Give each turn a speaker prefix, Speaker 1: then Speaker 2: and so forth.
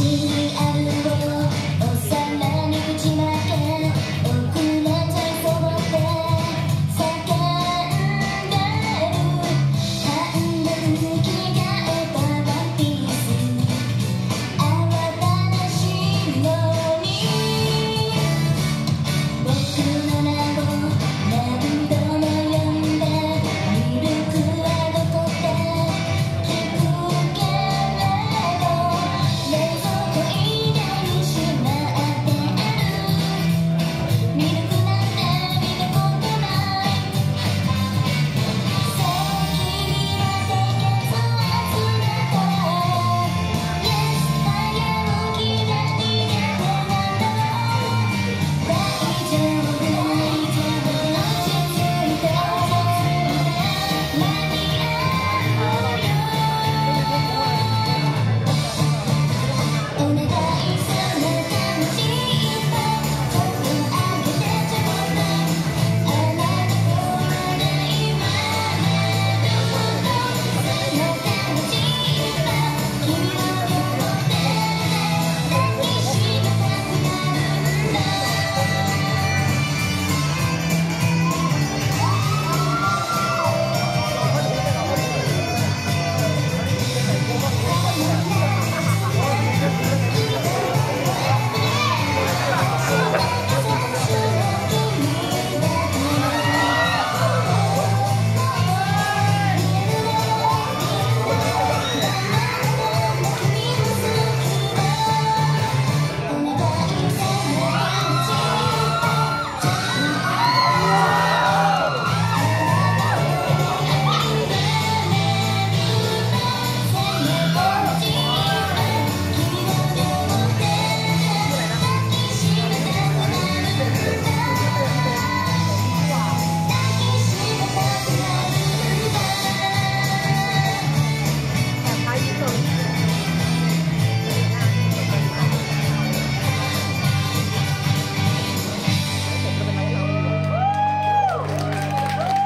Speaker 1: see you